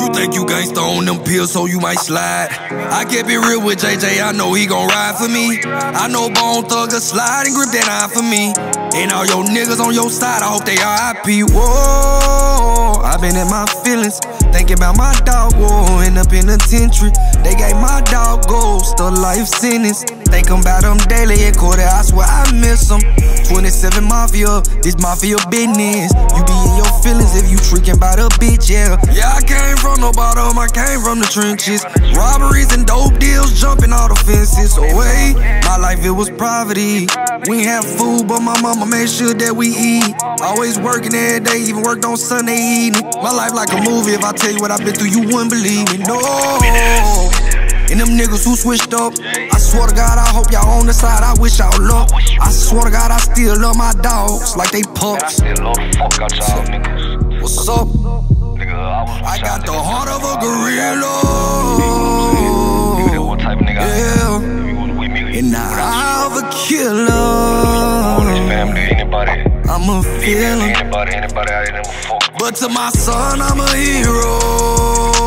You think you gangsta on them pills, so you might slide. I kept it real with JJ, I know he gon' ride for me. I know Bone Thugger slide and grip that iron for me. And all your niggas on your side, I hope they RIP. Whoa, I been in my feelings. Thinking about my dog, whoa, up in the penitentiary. They gave my dog ghost a life sentence. Think about them daily at quarter, I swear I miss them. 27 Mafia, this Mafia business. You be in your feelings if you tricking about a bitch, yeah. Yeah, I came from the bottom, I came from the trenches. Robberies and dope deals, jumping all the fences. Oh, Away, my life it was poverty. We ain't have food, but my mama made sure that we eat. Always working every day, even worked on Sunday evening. My life like a movie, if I tell you what I've been through, you wouldn't believe me. No. And them niggas who switched up, I swear to God, I hope y'all on the side. I wish y'all luck. I swear to God, I still love my dogs like they pups. still love the fuck out y'all niggas. What's up? I Yeah. am. We was with me. And eye of a killer. I'm a feeling. anybody, anybody out there that fuck with. But to my son, I'm a hero.